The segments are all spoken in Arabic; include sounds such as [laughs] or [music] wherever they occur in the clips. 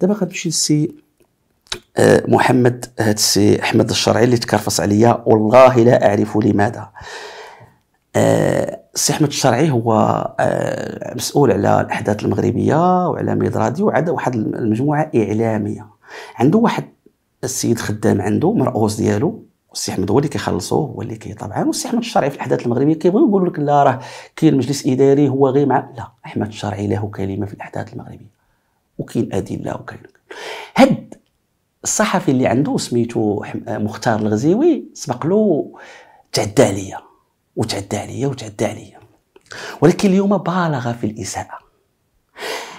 دابا غنمشي للسي آه، محمد هذا السي أحمد الشرعي اللي تكرفص عليا. والله لا أعرف لماذا. آه، السي أحمد الشرعي هو آه، مسؤول على الأحداث المغربية وعلى ميد راديو وعلى واحد المجموعة إعلامية. عنده واحد السيد خدام عنده مرؤوس ديالو. السي أحمد هو اللي كيخلصوه هو اللي كيطبعه والسي أحمد الشرعي في الأحداث المغربية كيبغيو يقولوا لك لا راه كاين مجلس إداري هو غير مع لا أحمد الشرعي له كلمة في الأحداث المغربية. وكاين ادله وكاين هاد الصحفي اللي عنده سميتو مختار الغزيوي سبق له تعدى عليا وتعدى عليا وتعدى عليا. ولكن اليوم بالغ في الإساءة.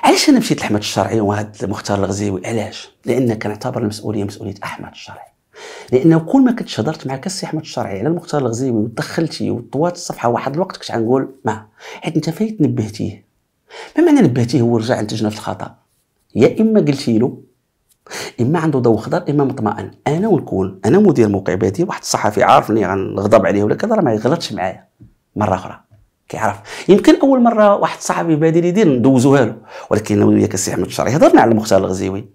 علاش أنا مشيت لأحمد الشرعي وهذا مختار الغزيوي؟ علاش؟ لأن كنعتبر المسؤولية مسؤولية أحمد الشرعي. لأنه كل ما كنت هضرت معك السي أحمد الشرعي على المختار الغزيوي ودخلتي وطوات الصفحة واحد الوقت كنت غنقول ما حيت أنت فايت نبهتيه ما معنى نبهتيه هو رجع انتجنا في الخطأ. يا إما قلتي له إما عنده ضوء خضر إما مطمئن. أنا ونكون أنا مدير موقع بيتي واحد الصحفي عارف اني غنغضب عليه ولا كذا راه ما يغلطش معايا. مرة أخرى كيعرف؟ يمكن أول مرة واحد الصحفي بادر يدير ندوزوها له ولكن أنا وياك السي أحمد الشرعي هضرنا على المختار الغزيوي.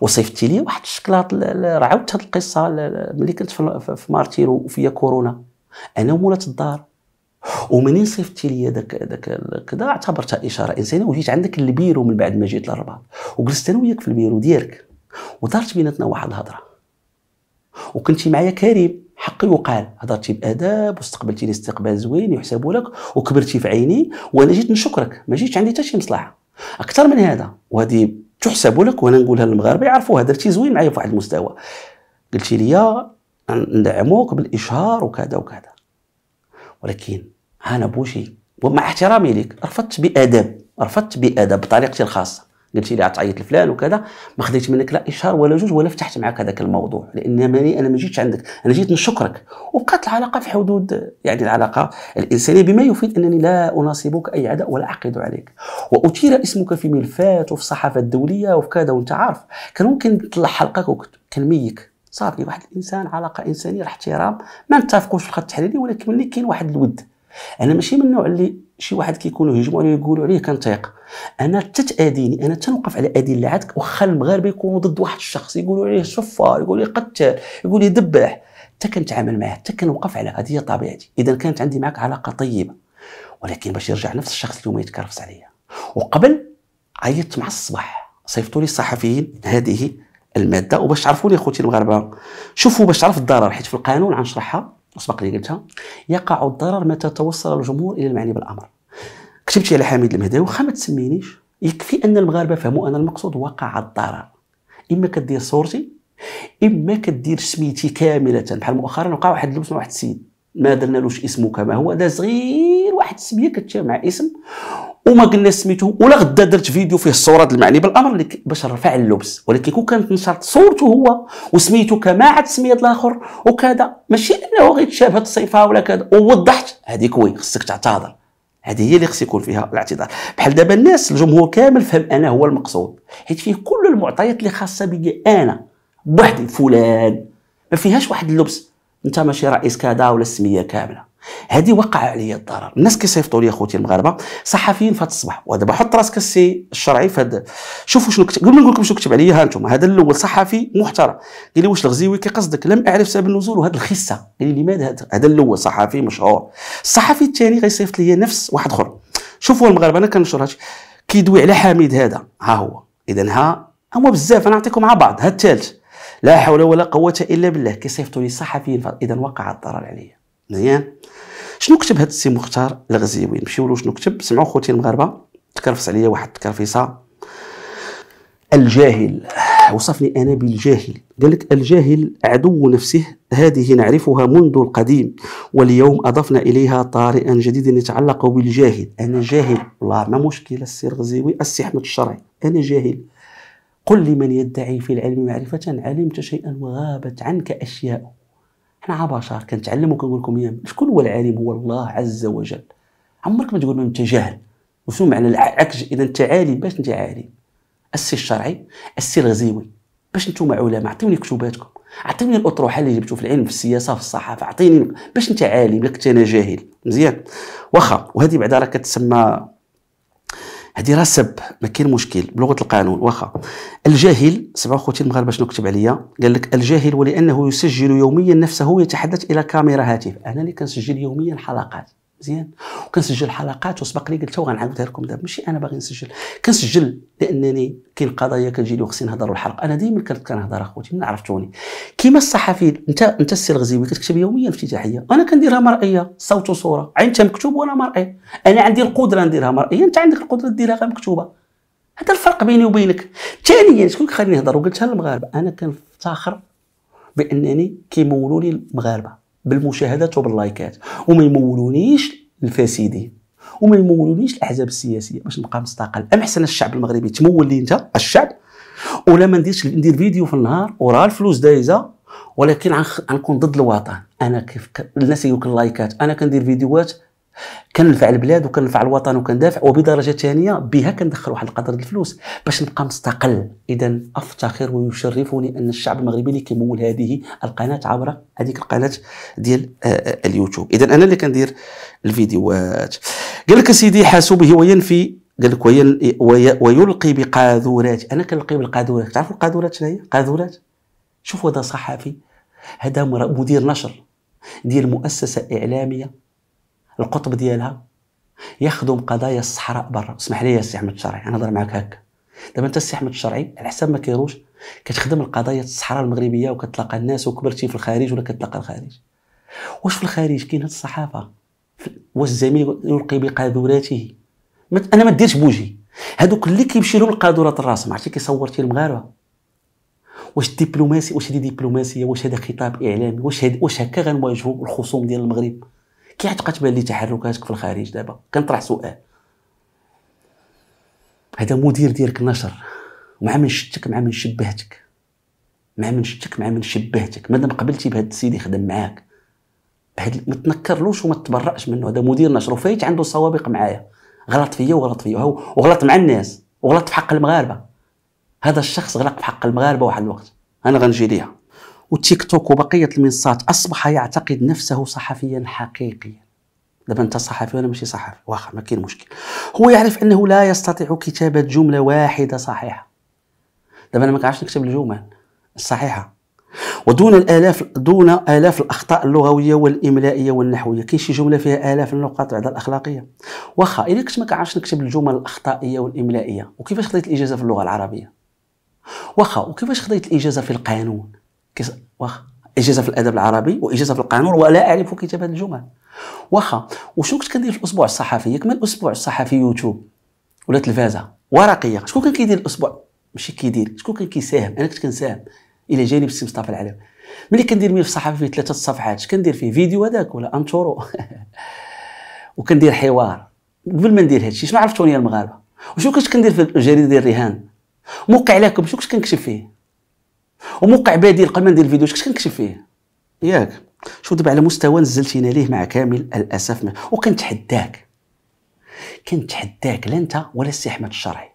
وصيفطتي لي واحد الشكلاط عاودت هذه القصة ملي كنت في مارتيرو وفيا كورونا. أنا ومولات الدار. ومنين صيفطتي لي داك داك كذا؟ اعتبرتها إشارة إنسانية وجيت عندك البيرو من بعد ما جيت للرباط. وجلست أنا وياك في البيرو ديالك ودارت بيناتنا واحد الهضرة. وكنتي معايا كريم حقي يقال هضرتي بآداب واستقبلتيني استقبال زوين يحسب لك وكبرتي في عيني وأنا جيت نشكرك. ما جيتش عندي حتى شي مصلحة. أكثر من هذا وهذه تحسب لك وأنا نقولها للمغاربة يعرفوها. درتي زوين معايا في واحد المستوى. قلتي لي ندعموك بالإشهار وكذا وكذا. ولكن أنا بوشي ومع احترامي لك رفضت بأدب رفضت بأدب بطريقتي الخاصة. قلت لي تعيط لفلان وكذا ما خديت منك لا إشهار ولا جوج ولا فتحت معك هذاك الموضوع. لأن ماني أنا ما جيتش عندك. أنا جيت نشكرك. وبقات العلاقة في حدود يعني العلاقة الإنسانية بما يفيد أنني لا أناصبك أي عداء ولا أعقد عليك. وأثير اسمك في ملفات وفي الصحافة الدولية وفي كذا وأنت عارف. كان ممكن تطلع حلقك وكنميك صافي واحد الإنسان علاقة إنسانية احترام. ما نتفقوش في الخط التحريري ولكن ملي كاين واحد الود أنا ماشي من النوع اللي شي واحد كيكونوا يهجموا عليه يقولوا عليه كنطيق. أنا تتاديني أنا تنوقف على أدلة عندك واخا المغاربة يكونوا ضد واحد الشخص يقولوا عليه شفار يقولوا عليه قتال يقولوا عليه دباح حتى كنتعامل معاه حتى كنوقف على هذه هي طبيعتي. إذا كانت عندي معك علاقة طيبة ولكن باش يرجع نفس الشخص اليوم يتكرفس عليا وقبل عيطت مع الصباح صيفطوا لي الصحفيين هذه المادة وباش تعرفوا لي اخوتي المغاربه شوفوا باش تعرف الضرر. حيت في القانون غنشرحها وسبق لي قلتها يقع الضرر متى توصل الجمهور إلى المعني بالأمر. كتبتي على حميد المهداوي واخا ما تسمينيش يكفي أن المغاربة فهموا أن المقصود وقع الضرر. إما كدير صورتي إما كدير سميتي كاملة. بحال مؤخرا وقع واحد اللبس مع واحد السيد. ما درنالوش اسمه كما هو دا صغير واحد السمية كتشابه مع اسم وما قلنا سميتو ولا غدا درت فيديو فيه الصورة المعني بالأمر اللي باش نرفع اللبس. ولكن كون كانت نشرت صورته هو وسميتو كما عاد سمية الآخر وكذا ماشي أنه غير تشابه الصفه ولا كذا ووضحت هذيك وي خصك تعتذر. هذه هي اللي خص يكون فيها الاعتذار. بحال دابا الناس الجمهور كامل فهم أنا هو المقصود. حيت فيه كل المعطيات اللي خاصة بي أنا بوحدي فلان. ما فيهاش واحد اللبس. أنت ماشي رئيس كذا ولا السمية كاملة. هذه وقع عليا الضرر. الناس كيصيفطوا لي اخوتي المغاربة صحفيين في هذا الصباح. ودابا حط راسك السي الشرعي هذا شوفوا شنو كتب قبل ما نقول لكم شنو كتب عليا. ها أنتم هذا الأول صحفي محترم. قال لي واش الغزيوي كيقصدك؟ لم أعرف سبب النزول وهذا الخسة. قال لي لماذا هذا هذا الأول صحفي مشهور. الصحفي الثاني غيصيفط لي نفس واحد آخر. شوفوا المغاربة أنا كنشر هادشي. كيدوي على حميد هذا. ها هو. اذا ها هما بزاف. أنا نعطيكم مع بعض. ها الثالث. لا حول ولا قوة إلا بالله. كيصيفطوا لي صحفيين اذا وقع الضرر عليا. مزيان شنو كتب هذا السي مختار الغزيوي نمشيو له شنو كتب؟ سمعوا خوتي المغاربة تكرفس عليا واحد التكرفيصة. الجاهل وصفني أنا بالجاهل. قال لك الجاهل عدو نفسه هذه نعرفها منذ القديم واليوم أضفنا إليها طارئا جديدا يتعلق بالجاهل. أنا جاهل والله ما مشكلة السي الغزيوي السي أحمد الشرعي. أنا جاهل. قل لمن يدعي في العلم معرفة علمت شيئا وغابت عنك أشياء. إحنا بشر كنتعلم وكنقول لكم أيام شكون هو العالم هو الله عز وجل. عمرك ما تقول أنت جاهل وشنو معنى العكس. إذا أنت عالم باش أنت عالم. السي الشرعي السي الغزيوي. باش أنتم علماء أعطيوني كتباتكم. أعطيوني الأطروحة اللي جبتوا في العلم في السياسة في الصحافة. أعطيني باش أنت عالم لك أنا جاهل. مزيان. واخا وهذه بعدا راه كتسمى هذه راه سب ما كاين مشكل بلغة القانون واخا. الجاهل سبعه خوتي المغاربه شنو كتب عليا؟ قال لك الجاهل ولأنه يسجل يوميا نفسه يتحدث إلى كاميرا هاتف. أنا اللي كنسجل يوميا حلقات. مزيان. وكنسجل حلقات وسبق لي قلت وغنعاودها لكم دابا. ماشي أنا باغي نسجل. كنسجل لأنني كاين قضايا كتجيني وخصني نهضر الحلقة. أنا ديما كنت كنهضر أخوتي من عرفتوني. كيما الصحفي أنت أنت السي الغزيوي كتكتب يوميا افتتاحية. أنا كنديرها مرئية صوت وصورة. انت مكتوب وأنا مرئي أنا عندي القدرة نديرها مرئية. أنت عندك القدرة ديرها غير مكتوبة. هذا الفرق بيني وبينك. ثانيا شكون كيخليني نهضر؟ وقلتها للمغاربة. أنا كنفتخر بأنني كيمولوني المغاربة. بالمشاهدات وبال likes. وما يمولونيش الفاسدين وما يمولونيش الأحزاب السياسية. باش نبقى مستقل أحسن الشعب المغربي تمول لي أنت الشعب. ولا ما نديرش ندير فيديو في النهار وراه الفلوس دايزة. ولكن غنكون ضد الوطن. أنا كيف الناس يقول ال likes. أنا كندير فيديوهات كننفع البلاد وكننفع الوطن وكندافع وبدرجة ثانية بها كندخل واحد القدر الفلوس. باش نبقى مستقل. إذا افتخر ويشرفني أن الشعب المغربي اللي كيمول هذه القناة عبر هذيك القناة ديال آه، آه، اليوتيوب. إذا أنا اللي كندير الفيديوهات. قال لك سيدي حاسوبه وينفي؟ قال لك ويلقي بقاذورات. أنا كنلقي بالقاذورات. تعرفوا القاذورات شنو هي قاذورات؟ شوفوا هذا صحفي. هذا مدير نشر ديال مؤسسة إعلامية القطب ديالها يخدم قضايا الصحراء برا. اسمح لي يا سي أحمد الشرعي أنا نهضر معاك هكا. دابا أنت السي أحمد الشرعي على حساب ما كيروش كتخدم القضايا الصحراء المغربية وكتلقى الناس وكبرتي في الخارج ولا كتلقى الخارج. واش في الخارج؟ كاين هاد الصحافة. الزميل يلقي بقاذوراته. أنا ما ديرش بوجي هذوك اللي كيمشي لهم القاذورات الراس عرفتي؟ كيصورتي المغاربة. واش الدبلوماسي واش هذه دبلوماسيه واش هذا خطاب إعلامي؟ واش واش هكا غنواجهوا الخصوم ديال المغرب؟ كي تبان لي تحركاتك في الخارج دابا؟ كنطرح سؤال. هذا مدير ديالك نشر. مع من شتك مع من شبهتك. مع من شتك مع من شبهتك. مادام قبلتي بهذا السيد يخدم معاك. بهاد ما تنكرلوش وما تبرأش منه. هذا مدير نشر وفايت عنده سوابق معايا. غلط فيا وغلط فيا. وغلط مع الناس. وغلط في حق المغاربة. هذا الشخص غلط في حق المغاربة واحد الوقت. أنا غنجي ليها. والتيك توك وبقية المنصات أصبح يعتقد نفسه صحفيا حقيقيا. دابا أنت صحفي وأنا ماشي صحفي واخا ما كاين مشكل. هو يعرف أنه لا يستطيع كتابة جملة واحدة صحيحة. دابا أنا ما كنعرفش نكتب الجمل الصحيحة. ودون الآلاف دون آلاف الأخطاء اللغوية والإملائية والنحوية كاين شي جملة فيها آلاف النقاط بعد الأخلاقية. واخا إلا كنت ما كنعرفش نكتب الجمل الأخطائية والإملائية وكيفاش خديت الإجازة في اللغة العربية؟ واخا وكيفاش خديت الإجازة في القانون؟ واخا إجازة في الأدب العربي وإجازة في القانون ولا أعرف كتابه الجمل. واخا وشنو كنت كندير في الأسبوع الصحفي؟ ياك من الأسبوع الصحفي يوتيوب ولا تلفازة؟ ورقية. شكون كان كيدير الأسبوع؟ ماشي كيدير. شكون كان كيساهم؟ أنا كنت كنساهم. إلى جانب السي مصطفى العلوي. ملي كندير ملف صحفي فيه ثلاثة صفحات كندير فيه؟ فيديو هذاك ولا أنتورو؟ [laughs] وكندير حوار. قبل ما ندير هادشي شنو عرفتوني المغاربة؟ وشنو كنت كندير في الجريده ديال الرهان؟ موقع لكم شنو كنت كنكتب فيه؟ وموقع بديل قبل ما ندير الفيديو كنت كنكتب فيه؟ ياك. شو دابا على مستوى نزلتينا ليه مع كامل الأسف وكنتحداك. كنتحداك لا أنت ولا السي أحمد الشرعي.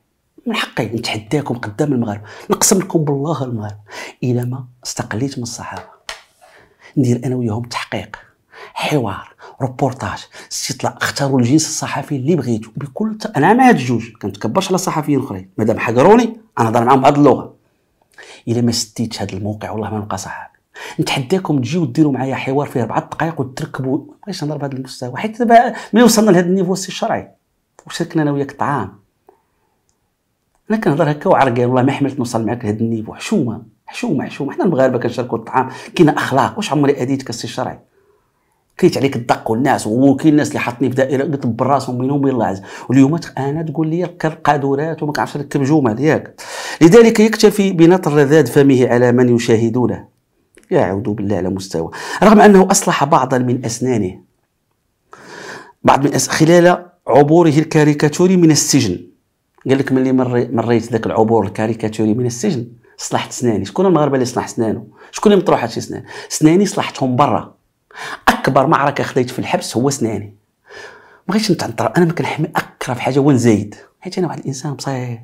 من حقي نتحداكم قدام المغاربه نقسم لكم بالله المغاربه إلى ما استقليت من الصحافه ندير أنا وياهم تحقيق حوار روبورتاج استطلاع اختاروا الجنس الصحفي اللي بغيتو. بكل ت... أنا مع هاد الجوج. كنتكبرش على صحفيين أخرين. مادام حقروني أنا نهضر معاهم بهاد اللغة. إلا ما سديتش هذا الموقع والله ما نبقى صحفي نتحداكم تجيو ديروا معايا حوار فيه أربع دقائق وتركبوا. بغيتش نهضر بهذا المستوى حيت دابا ملي وصلنا لهذا ال niveau الشرعي. وشركنا أنا وياك الطعام أنا كنهضر هكا وعرقان والله ما حملت نوصل معاك لهذا ال niveau. حشومة حشومة حشومة. حنا المغاربه كنشاركوا الطعام. كاين أخلاق. واش عمري أديتك السي الشرعي؟ كيت عليك الدق والناس وكاين الناس اللي حطني في دائرة قلت براسهم بينهم وبين الله عز واليوم أنا تقول لي ركب قادورات وما كنعرفش نركب جمل ياك لذلك يكتفي بنطر رذاذ فمه على من يشاهدونه. يعوذ بالله على مستوى. رغم أنه أصلح بعضا من أسنانه. بعض من أس... خلال عبوره الكاريكاتوري من السجن. قال لك ملي مريت ذاك العبور الكاريكاتوري من السجن؟ صلحت سناني شكون المغاربه اللي صلح سنانه شكون اللي مطروحه شي سنان سناني صلحتهم برا. أكبر معركة خديت في الحبس هو سناني. ما بغيتش نتعنطر أنا ما كنحمي اكره في حاجة ونزايد حيت أنا واحد الإنسان بسيط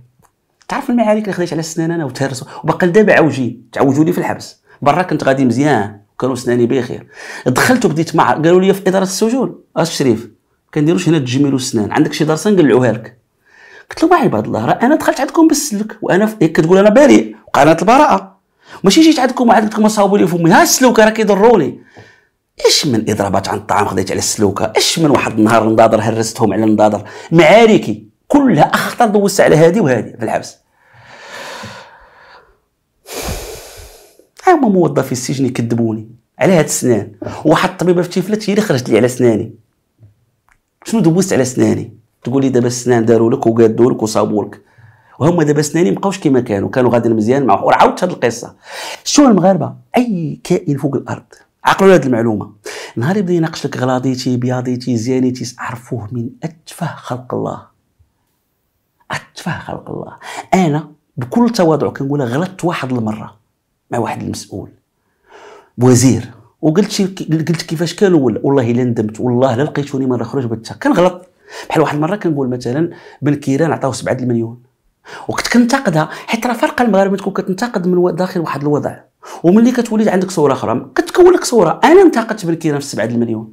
تعرف المعارك اللي خديت على السنان أنا وتهرس وباقي دابا عوجين تعوجوا لي في الحبس. برا كنت غادي مزيان كانوا سناني بخير. دخلت وبديت مع قالوا لي في إدارة السجون الشريف كنديروش هنا التجميل والسنان عندك شي درسه نقلعوها لك. قلت له عباد الله راه أنا دخلت عندكم بالسلك وأنا ف... كتقول أنا بريء وقناه البراءة. ماشي جيت عندكم وعندكم صاوبوا لي فمي. ها السلوكه راه كيضروني إيش من إضرابات عن الطعام خديت على السلوكة؟ اش من واحد النهار النضاضر هرستهم على النضاضر معاركي كلها أخطر دوزت على هذه وهذه في الحبس. هما موظفي السجن يكذبوني على هاد السنان واحد الطبيبه في تيفلت هي اللي خرجت لي على سناني. شنو دوزت على سناني؟ تقول لي دابا السنان داروا لك وقادوا لك وصابوا لك. وهما دابا سناني مابقاوش كما كانوا كانوا غاديين مزيان مع وعاودت هذه القصة. شو المغاربة؟ أي كائن فوق الأرض. عقلوا هذه المعلومة. نهار يبدأ يناقش لك غلاضيتي بياضيتي زيانيتي عرفوه من أتفه خلق الله. أتفه خلق الله. أنا بكل تواضع كنقولها غلطت واحد المرة مع واحد المسؤول. وزير. وقلت شي قلت كيفاش ولا؟ والله إلا ندمت. والله لا لقيتوني مرة خرج بتا كنغلط بحال واحد المرة كنقول مثلا بن كيران عطاوه 7 المليون. وكنت كنتقدها. حيت راه فرق المغاربة تكون كتنتقد من داخل واحد الوضع. وملي كتولي عندك صورة أخرى كتكون لك صورة. أنا انتقدت بن كيران في 7 المليون.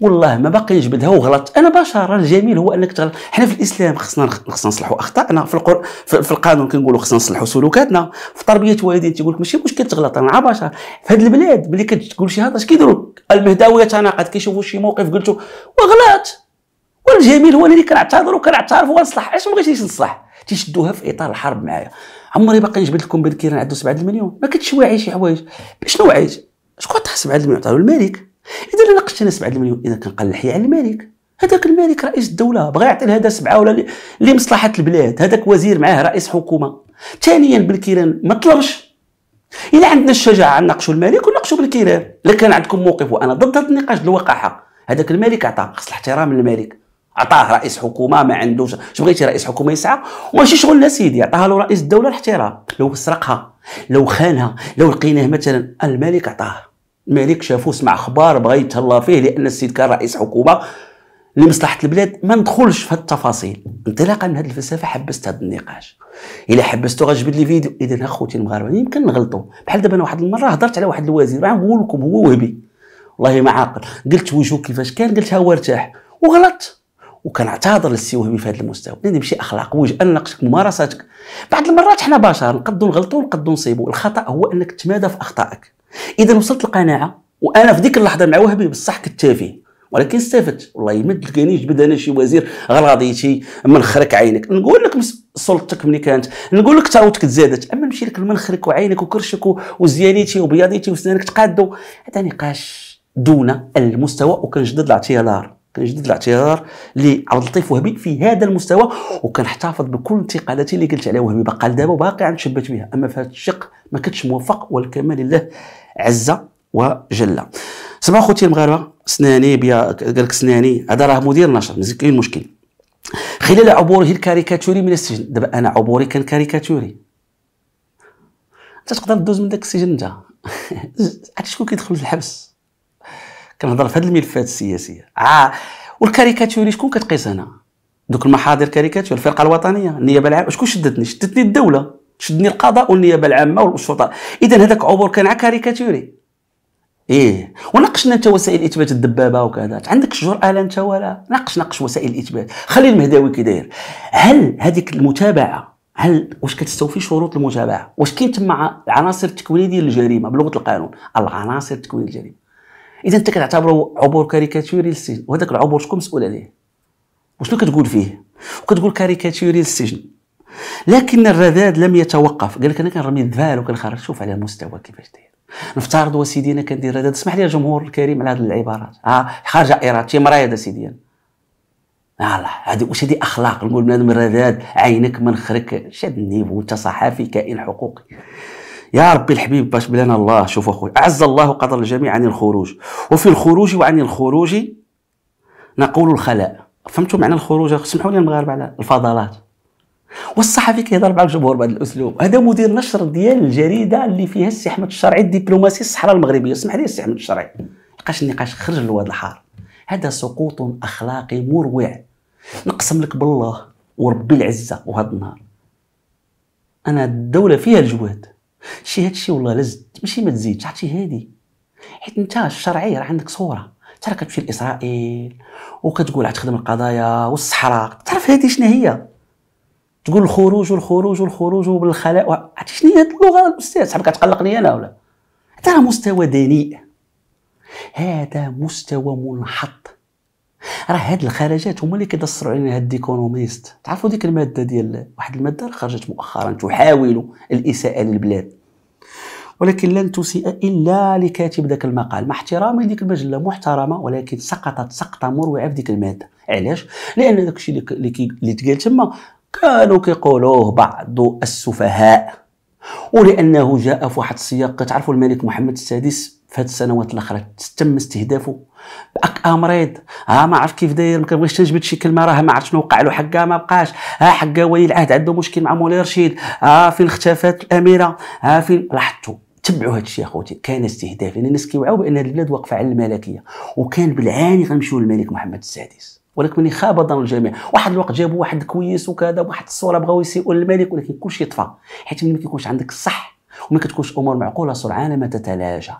والله ما باقي نجبدها وغلط. أنا بشر الجميل هو أنك تغلط حنا في الإسلام خصنا خصنا نصلحوا أخطائنا. في القر... في القانون كنقولوا خصنا نصلحوا سلوكاتنا. في تربية الوالدين تيقول لك ماشي مشكل تغلط أنا بشر. في هذه البلاد ملي كتقول شي هضرة اش كيديروا المهداوي يتناقض كيشوفوا شي موقف قلتو وغلط. والجميل هو اللي كنعتذر وكنعترف ونصلح اش ما بغيتيش نصلح؟ تيشدوها في إطار الحرب معايا. عمري باقي نجبد لكم بن كيران عنده 7 المليون. ما كنتش واعي شي حوايج. شنو وعيت شكون عطاه 7 المليون؟ عطاه الملك. إذا ناقشت أنا 7 المليون إذا كان قال على الملك. هذاك الملك رئيس الدولة بغى يعطي لهذا سبعة ولا لمصلحة البلاد. هذاك وزير معاه رئيس حكومة. ثانيا بالكيران ما طلبش. إلا عندنا الشجاعة نناقشوا الملك ونناقشوا بالكيران. إلا كان عندكم موقف وأنا ضد هذا النقاش الوقاحة. هذاك الملك عطاه خص الاحترام للملك. عطاه رئيس حكومة ما عندوش اش بغيتي رئيس حكومة يسعى؟ وماشي شغل سيدي عطاها له رئيس الدولة الاحترام. لو سرقها لو خانها لو لقيناه مثلا الملك عطاه. الملك شافو سمع أخبار بغى يتهلا فيه لأن السيد كان رئيس حكومة. لمصلحة البلاد ما ندخلش في التفاصيل. انطلاقا من هذه الفلسفة حبست هذا النقاش. إلا حبستو غتجبد لي فيديو. اذا أخوتي المغاربة يمكن نغلطوا بحال دابا أنا واحد المرة هضرت على واحد الوزير نقول لكم هو وهبي. والله ما عاقل. قلت وجهه كيفاش كان؟ قلت ها هو ارتاح. وغلط وكنعتذر للسي في هذا المستوى. هذه ماشي أخلاق وجه أنا ناقشك ممارساتك. بعض المرات حنا بشر نقدروا نغلطوا ونقدروا نصيبوا الخطأ هو أنك تمادى في أخطائك. إذا وصلت القناعة وأنا في ديك اللحظة مع وهبي بصح كنت تافه ولكن استفدت. والله ما تلقانيش جبد أنا شي وزير غلاضيتي منخرك عينك. نقول لك سلطتك ملي كانت. نقول لك ثروتك تزادت. أما نمشي لك المنخرك وعينك وكرشك وزيانيتي وبياضيتي وسنانك تقادوا هذا نقاش دون المستوى وكنجدد الاعتذار كنجدد الاعتذار لعبد اللطيف وهبي في هذا المستوى وكنحتفظ بكل انتقاداتي اللي قلت عليها وهبي. باقا لدابا وباقي عم تشبت بها. أما في هذا الشق ما كنتش موفق والكمال لله عز وجل. سبع خوتي المغاربة سناني بيا قال لك سناني هذا راه مدير نشر كاين مشكل. خلال عبوره الكاريكاتوري من السجن. دابا أنا عبوري كان كاريكاتوري. أنت تقدر تدوز من داك السجن أنت؟ [laughs] عرفتي شكون كيدخل الحبس؟ كنهضر في هذه الملفات السياسية. آه والكاريكاتوري شكون كتقيس هنا؟ دوك المحاضر كاريكاتور الفرقة الوطنية النيابة العامة شكون شدتني؟ شدتني الدولة شدني القضاء والنيابة العامة والشرطه اذا هذاك عبور كان كاريكاتوري إيه. وناقشنا انت وسائل إثبات الدبابة وكذا. عندك الجرأه لا انت ولا؟ ناقش ناقش وسائل الاثبات خلي المهداوي كي داير هل هذيك المتابعة هل واش كتستوفي شروط المتابعة؟ واش كاين تما العناصر التكوينيه ديال الجريمة بلغة القانون؟ العناصر التكوينيه الجريمة. إذا أنت كتعتبره عبور كاريكاتوري للسجن وهذاك العبور شكون مسؤول عليه؟ وشنو كتقول فيه؟ وكتقول كاريكاتوري للسجن لكن الرذاذ لم يتوقف. قال لك أنا كنرمي الزبل وكنخرج. شوف على المستوى كيفاش داير. نفترض سيدي أنا كندير هذا اسمح لي الجمهور الكريم على هذه العبارات. ها خارجه ارادتي مريضه سيدي لا هذه واش هذه أخلاق؟ نقول بنادم رذاذ عينك منخرك. شاد niveau انت صحافي كائن حقوقي. يا ربي الحبيب باش بلانا الله. شوف أخوي أعز الله قدر الجميع عن الخروج. وفي الخروج وعن الخروج نقول الخلاء. فهمتوا معنى الخروج؟ سمحوا لي المغاربة على الفضلات. والصحفي كيهضر مع الجمهور بهذا الأسلوب. هذا مدير نشر ديال الجريدة اللي فيها السي احمد الشرعي الدبلوماسي الصحراء المغربية. اسمح لي السي احمد الشرعي. لقاش النقاش خرج للواد الحار. هذا سقوط أخلاقي مروع. نقسم لك بالله وربي العزة وهذا النهار. أنا الدولة فيها الجواد شي هادشي والله لزد ماشي ما تزيدش عرفتي هادي؟ حيت انت الشرعي راه عندك صورة انت راه كتمشي لإسرائيل وكتقول تخدم القضايا والصحراء تعرف هادي شنو هي؟ تقول الخروج والخروج والخروج وبالخلاء عرفتي شنو هي هاد اللغة الأستاذ؟ صاحبك كتقلقني أنا ولا؟ هذا مستوى دنيء. هذا مستوى منحط. راه هاد الخرجات هما اللي كيدسروا علينا هاد ديكونوميست تعرفوا ديك المادة ديال واحد المادة خرجت مؤخرا تحاول الإساءة للبلاد. ولكن لن تسيء إلا لكاتب ذاك المقال. مع احترامي لديك المجلة محترمة ولكن سقطت سقطة مروعة في ديك المادة. علاش؟ لأن داك الشيء اللي تقال تما كانوا كيقولوه بعض السفهاء. ولأنه جاء في واحد السياق تعرفوا الملك محمد السادس؟ في هاد السنوات الأخرى تم استهدافه. باك امريض ها ما عرف كيف داير ما كنبغيش تنجبد شي كلمة راه ما عرفت شنو وقع له حقا ما بقاش. ها حقا ولي العهد عنده مشكل مع مولاي رشيد. ها فين اختفت الأميرة. ها فين لاحظتوا تبعوا هذا الشيء أخوتي. كان استهداف. لأن الناس كيوعوا بان البلاد واقفة على الملكية. وكان بالعاني غنمشيو للملك محمد السادس. ولكن من خاب ظن الجميع. واحد الوقت جابوا واحد كويس وكذا واحد الصورة بغاو يسيئوا للملك ولكن كلشي طفى. حيت ملي ما كيكونش عندك الصح وما كتكونش أمور معقولة سرعان ما تتلاشى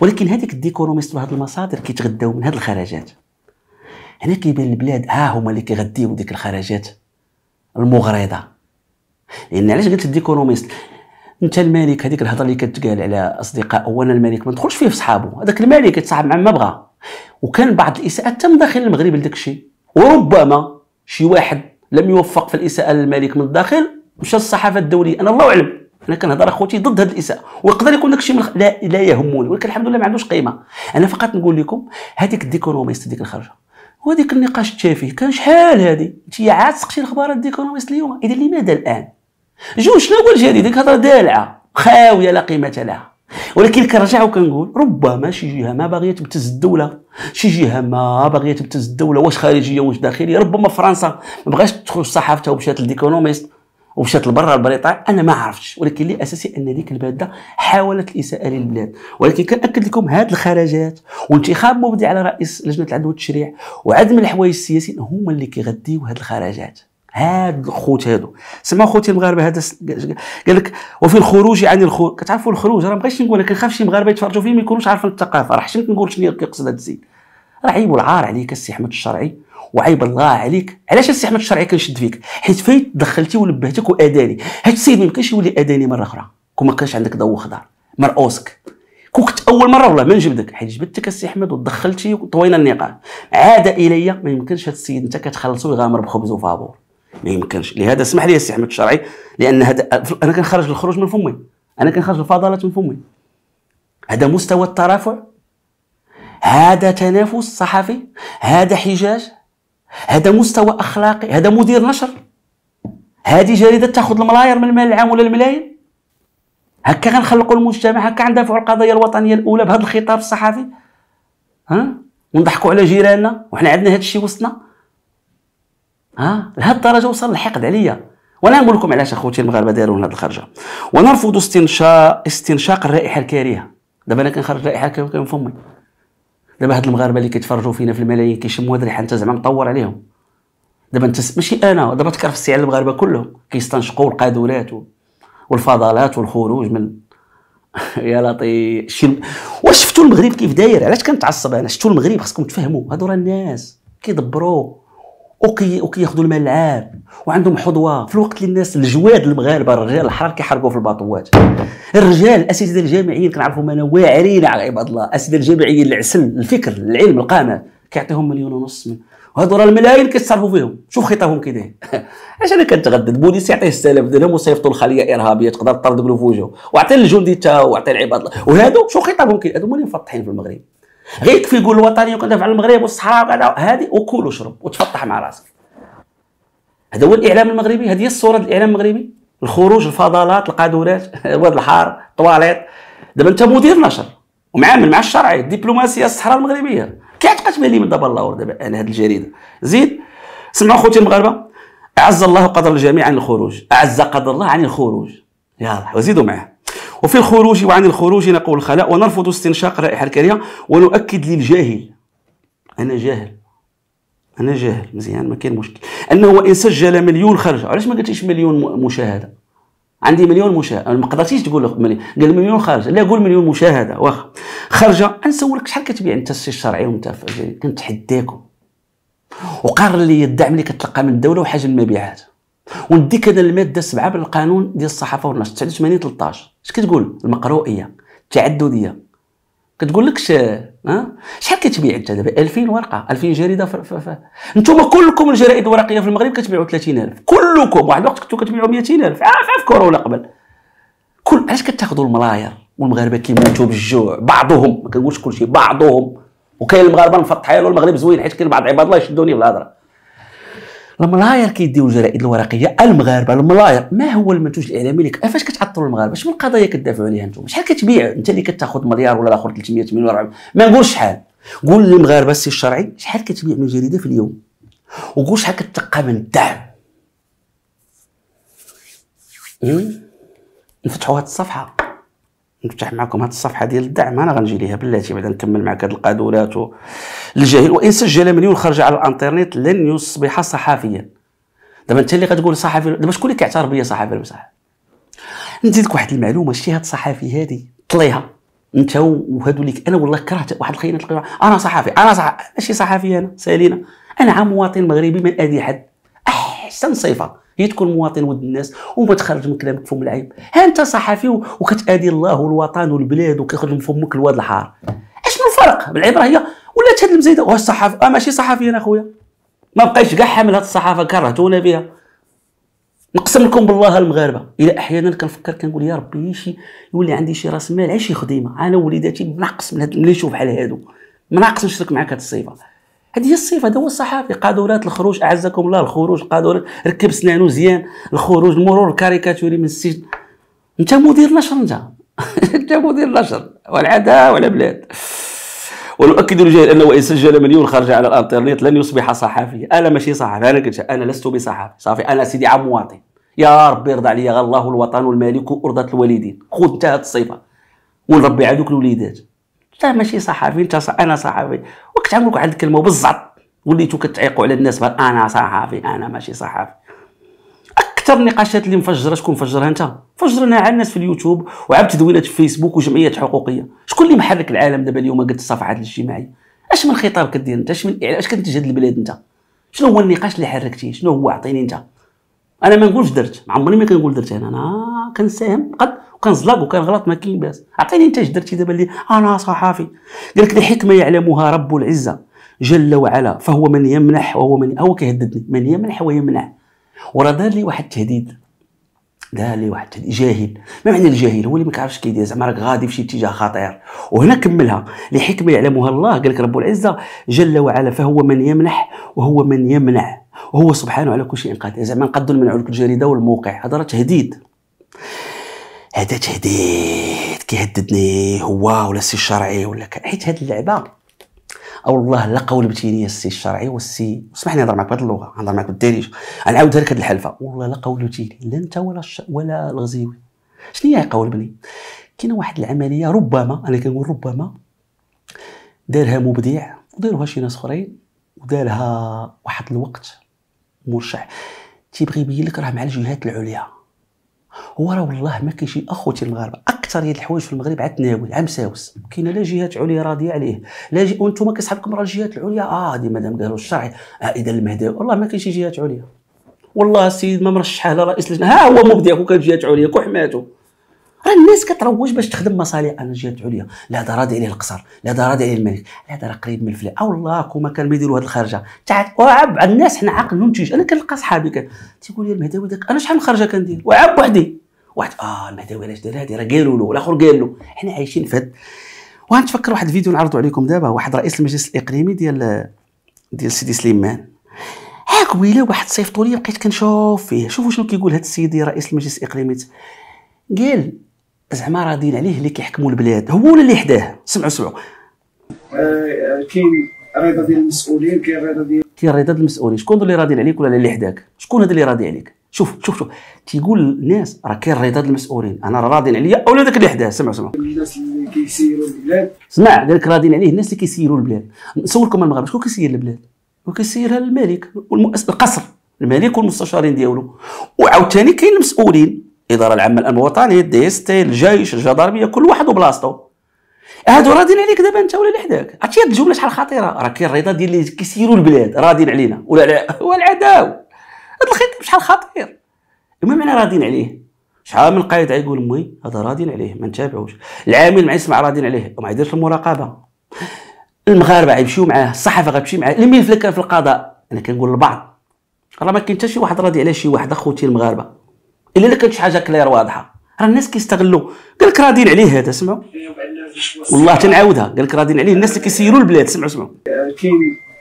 ولكن هذيك الديكونوميست وهاد المصادر كيتغداو من هاد الخرجات هنا كيبان البلاد ها هما اللي كيغديو ديك الخرجات المغرضة. لأن علاش قلت الديكونوميست؟ أنت الملك هذيك الهضرة اللي كتقال على أصدقاء وأنا الملك ما ندخلش فيه في صحابه. هذاك الملك يتصاحب مع ما بغى. وكان بعض الإساءات تم داخل المغرب لداك الشيء. وربما شي واحد لم يوفق في الإساءة للملك من الداخل مشى للصحافة الدولية. أنا الله أعلم. أنا كنهضر أخوتي ضد هذه الإساءة ويقدر يكون داك الشيء لا لا يهمني ولكن الحمد لله ما عندوش قيمة. أنا فقط نقول لكم هذيك الديكونوميست ديك الخرجة وهذيك النقاش التافه كان شحال هذه انت عاد سقتي الأخبار الديكونوميست اليوم. إذا لماذا الآن؟ جوج شنو هو الجديد ديك هضرة دالعة خاوية لا قيمة لها. ولكن كنرجع وكنقول ربما شي جهة ما باغية تبتز الدولة شي جهة ما باغية تبتز الدولة واش خارجية واش داخلية ربما فرنسا ما بغاش تدخل صحافتها ومشات لديكونوميست ومشات لبرا لبريطانيا أنا ما عرفتش. ولكن اللي أساسي أن ديك الماده حاولت الإساءة للبلاد. ولكن كناكد لكم هاد الخرجات وانتخاب مبدي على رئيس لجنة العدل والتشريع وعدم الحوايج السياسيين هما اللي كيغديو هاد الخرجات. هاد الخوت هادو. سمعوا خوتي المغاربة هذا قال لك وفي الخروج عن الخروج كتعرفوا الخروج؟ راه مابغيتش نقول كنخاف شي مغاربة يتفرجوا فيه ما يكونوش عارفين الثقافة. راه حشمت نقول شنو كيقصد هذا الزين راه عيب العار عليك السي أحمد الشرعي. وعيب الله عليك. علاش السي أحمد الشرعي كنشد فيك؟ حيت فايت دخلتي ونبهتك وأداني. هاد السيد ما يمكنش يولي أداني مرة أخرى. كون ما كانش عندك ضو خضر مرؤوسك كون كنت أول مرة والله ما نجبدك. حيت جبدتك السي أحمد ودخلتي وطوينا النقاش عاد الي ما يمكنش هاد السيد انت كتخلصو يغامر بخبز وفابور. ما يمكنش. لهذا اسمح لي السي أحمد الشرعي. لأن هذا أنا كنخرج الخروج من فمي. أنا كنخرج الفضلات من فمي. هذا مستوى الترافع. هذا تنافس صحفي هذا حجاج. هذا مستوى أخلاقي هذا مدير نشر. هذه جريدة تأخذ الملاير من المال العام ولا الملايين؟ هكا غنخلقوا المجتمع هكا غندافعوا القضية الوطنية الأولى بهذا الخطاب الصحفي ها؟ ونضحكوا على جيراننا وحنا عندنا هذا الشيء وسطنا. ها؟ لهذه الدرجة وصل الحقد عليا. وأنا نقول لكم علاش أخوتي المغاربة داروا هذه الخرجة. ونرفض استنشاق استنشاق الرائحة الكريهه دابا أنا كنخرج الرائحه الكريهه من فمي دابا هاد المغاربة اللي كيتفرجوا فينا في الملايين كيشموا هاد الريحة انت زعما مطور عليهم. دابا انت ماشي أنا دابا تكرف على المغاربة كلهم. كيستنشقوا القادولات والفضلات والخروج من [laughs] يا لطيف. شي واش شفتوا المغرب كيف داير؟ علاش كنتعصب أنا؟ شفتوا المغرب؟ خاصكم تفهموا. هادو راه الناس كيدبروا. وكي وكياخذوا المال العام وعندهم حظوه في الوقت اللي الناس الجواد المغاربة الرجال الحرار كيحرقوا في الباطوات. الرجال الأساتذة الجامعيين كنعرفوا أنا واعرين على عباد الله. الأساتذة الجامعيين العسل الفكر العلم القامة كيعطيهم مليون ونص من وهذو راه الملايين كيتصرفوا فيهم. شوف خطابهم كي داير. [laughs] اش أنا كنتغدد؟ بوليس يعطيه 6000 درهم وصيفطوا لخليه إرهابية تقدر تطرد له في وجهه وعطي للجندي تا وعطي العباد الله. وهادو شوف خطابهم كي هادو اللي مفطحين في المغرب. غير يكفي يقول الوطني وكندافع على المغرب والصحراء وكذا. هذه وكل وشرب وتفطح مع راسك. هذا هو الإعلام المغربي؟ هذه هي الصورة الإعلام المغربي؟ الخروج الفضلات القادورات الواد الحار طواليت دابا أنت مدير نشر ومعامل مع الشرعي الدبلوماسية الصحراء المغربية. كيعتقد لي من دابا الله دابا أنا هذه الجريدة؟ زيد سمعوا خوتي المغاربة. أعز الله قدر الجميع عن الخروج. أعز قدر الله عن الخروج. يلا وزيدوا معاه وفي الخروج وعن الخروج نقول الخلاء ونرفض استنشاق الرائحة الكريهة ونؤكد للجاهل. أنا جاهل. أنا جاهل. مزيان ما كاين مشكل. أنه وإن سجل مليون خرج. علاش ما قلتيش مليون مشاهدة؟ عندي مليون مشاهدة. ما قدرتيش تقول مليون. قال مليون خرج. لا قول مليون مشاهدة واخا. خرجة نسولك شحال كتبيع أنت السي الشرعي وأنت كنتحداكم وقارن لي الدعم اللي كتلقى من الدولة وحجم المبيعات. ونديك أنا الماده 7 بالقانون ديال الصحافة والنشر 89 13 اش كتقول؟ المقروئية. التعدديه كتقول لك ها؟ شحال كتبيع أنت دابا؟ 2000 ورقة. 2000 جريدة ف... ف... كلكم الجرائد الورقية في المغرب كتبيعوا 30000 كلكم. واحد الوقت كنتو كتبيعوا 200000 عارف كورونا قبل. كل علاش كتاخذوا الملاير والمغاربة كيموتوا بالجوع؟ بعضهم. ما كنقولش كلشي بعضهم. وكاين المغاربة نفط حيالو المغرب زوين حيت كاين بعض عباد الله يشدوني بالهضره الملاير كيديو الجرائد الورقية المغاربة الملاير ما هو المنتوج الإعلامي لك؟ فاش كتعطلوا المغاربة؟ شنو القضايا كتدافعوا عليها أنتم؟ شحال كتبيع؟ أنت اللي كتاخذ مليار ولا الآخر 300 مليون ولا ما نقولش شحال. قول للمغاربة السي الشرعي شحال كتبيع من جريدة في اليوم. وقول شحال كتلقى من الدعم نفتحوا هذه الصفحة. نفتح معكم هذه الصفحة ديال الدعم. أنا غنجي ليها بلاتي بعدا نكمل معك هذه القادولات و... الجاهل وإن سجل مليون خرج على الإنترنت لن يصبح صحفيا دابا أنت اللي غتقول صحفي دابا شكون اللي كيعترف بيا صحفي بصح؟ نزيدك واحد المعلومة شتي هاد الصحافي هادي؟ طليها. أنت وهادو ليك أنا والله كرهت واحد الخينا تلقى أنا صحافي أنا صح... ماشي صحافي أنا سالينا. أنا مواطن مغربي من اذي حد. أحسن صفه هي تكون مواطن ود الناس وما تخرج من كلامك فم العيب. ها انت صحفي وكتادي الله والوطن والبلاد وكيخرج من فمك الواد الحار. اشنو الفرق؟ بالعبره هي. ولات هاد المزايده واش صحافي آه ماشي صحفي أنا خويا. ما بقيتش كاع حامل هاد الصحافة كرهتونا بها نقسم لكم بالله المغاربة. إلى أحيانا كنفكر كنقول يا ربي شي يولي عندي شي راس مال شي خديمة. أنا وليداتي مناقص من هاد ملي نشوف بحال هادو. مناقص نشرك معاك هاد الصفه هذه هي الصفة هذا هو الصحافي. قادورات الخروج أعزكم الله الخروج قادورات. ركب سنانو زيان الخروج المرور الكاريكاتوري من السجن. أنت مدير نشر أنت. [laughs] أنت مدير نشر والعدا ولا بلاد. ونؤكد للجاهل أنه وإن سجل مليون خرج على الإنترنت لن يصبح صحافيا. أنا ماشي صحفي أنا قلت أنا لست بصحفي صافي أنا سيدي عام مواطن. يا ربي يرضى عليا الله الوطن والمالك وأرضة الوالدين. خذ انت هذه الصفة. ونربي عدوك الوليدات انت ماشي صحفي انت صح... أنا صحفي وكتعمل لك واحد الكلمة وبالزعط وليتو كتعيقوا على الناس أنا صحفي أنا ماشي صحفي أكثر النقاشات اللي مفجرة شكون مفجرها أنت؟ فجرنا على الناس في اليوتيوب وعاد تدوينات في فيسبوك وجمعيات حقوقية. شكون اللي محرك العالم دابا اليوم قد الصفحات الاجتماعية؟ أش من خطاب كدير أنت؟ أش من اش كتنتج هذه البلاد أنت؟ شنو هو النقاش اللي حركتيه؟ شنو هو؟ عطيني أنت. أنا ما نقولش درت. ما عمرني ما كنقول درت أنا. أنا كنساهم قد وكنزلق وكنغلط ما كاين باس عطيني انت اش درتي دابا اللي أنا صحافي؟ قال لك الحكمه يعلمها رب العزة جل وعلا فهو من يمنح وهو من هو كيهددني. من يمنح ويمنع وراه دار لي واحد التهديد. دار لي واحد التهديد. جاهل. ما معنى الجاهل؟ هو اللي ما كيعرفش كيدير زعما راك غادي في شي اتجاه خطير. وهنا كملها. لحكمه يعلمها الله قال لك رب العزة جل وعلا فهو من يمنح وهو من يمنع. وهو سبحانه على كل شيء قادر زعما نقدروا نمنعوا لك الجريده والموقع. هذا راه تهديد. هذا تهديد كيهددني هو ولا السي الشرعي ولا حيت هذه اللعبة أو الله لا قول بتيني السي الشرعي والسي اسمح لي نهضر معك بهذه اللغة نهضر معك بالدارجه نعاودها لك هذه الحلفة. والله لا قول بتيني لا أنت ولا الش... ولا الغزيوي. شنو هي قول بني؟ كاينة واحد العملية ربما أنا كنقول ربما دارها مبدع وداروها شي ناس أخرين ودارها واحد الوقت مرشح. تيبغي يبين لك راه مع الجهات العليا. هو راه والله ما شي اخوتي المغاربة. أكثر الحوايج في المغرب عاد تناول عام ساوس. كاينة لا جهات عليا راضية عليه. لا جي... وأنتم كيسحبكم راه الجهات العليا؟ آه دي مادام قالوا الشرعي آه اذا المهداوي والله ما شي جهات عليا. والله السيد ما مرشحه لرئيس اللجنه ها هو مبدع وكان جهات عليا كحماتو راه الناس كتروج باش تخدم مصالح أنا جهات عليا لا هذا راضي عليه القصر. لا هذا راضي عليه الملك. لا هذا قريب من الفلاح أو الله كما كان ما يديروا هذه الخرجة. تاع وعب الناس. حنا عقل ننتج أنا كنلقى صحابي كان. تيقول لي المهداوي داك أنا شحال من خرجة كندير؟ وعب وحدي. واحد آه المهداوي علاش دار هذه راه قالوا له. والآخر قال له. حنا عايشين في هاد وغنتفكر واحد الفيديو نعرضه عليكم دابا. واحد رئيس المجلس الإقليمي ديال ديال سيدي سليمان. ها قبيله واحد صيفطوا لي بقيت كنشوف فيه. شوفوا شنو كيقول هاد السيدي رئيس المجلس الإقليمي. قال زعما راضيين عليه اللي كيحكموا البلاد؟ هو ولا اللي حداه سمعوا سمعوا. آه، كاين رضا ديال المسؤولين كاين رضا ديال كاين رضا ديال المسؤولين. شكون اللي راضيين عليك ولا اللي حداك شكون هذا اللي راضي عليك؟ شوف شوف شوف. تيقول الناس راه كاين رضا المسؤولين. أنا راه راضين عليا اولا داك اللي حداه سمعوا سمعوا. الناس اللي كيسيروا البلاد. سمع قال لك راضين عليه الناس اللي كيسيروا البلاد. نسولكم المغرب شكون كيسير البلاد؟ وكيسيرها الملك والمؤسس القصر. الملك والمستشارين ديالو. وعاوتاني كاين المسؤولين. الاداره العامه للامن الوطني الدي اس تي الجيش الجدارميه كل واحد وبلاصتو هادو راضين عليك دابا أنت ولا اللي حداك عرفتي هاد الجملة شحال خطيرة؟ راه كاين الرضا ديال اللي كيسيروا البلاد راضين علينا. ولا والعداو هذا الخطاب شحال خطير. ما معنى راضين عليه. شحال من قايد يقول مي هذا راضين عليه ما نتابعوش. العامل ما يسمع راضين عليه وما يديرش المراقبة. المغاربة غيمشيو معاه الصحافة غتمشي معاه. الملف اللي كان في القضاء أنا كنقول للبعض راه ما كاين حتى شي واحد راضي على شي واحد أخوتي المغاربة. إلا كانت شي حاجة كلير واضحة. راه الناس كيستغلوا. قال لك راضين عليه هذا سمعوا؟ والله تنعاودها. قال لك راضين عليه. الناس اللي كيسيروا البلاد سمعوا سمعوا. كاين